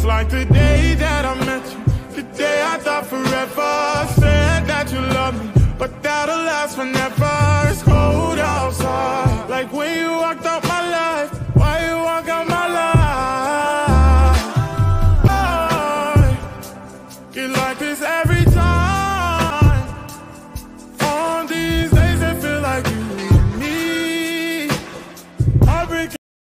Just like the day that I met you, the day I thought forever. Said that you love me, but that'll last forever. It's cold outside, like when you walked out my life. Why you walk out my life? Oh, it like this every time.